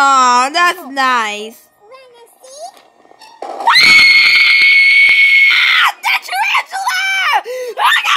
Oh, that's nice. Ah! The tarantula!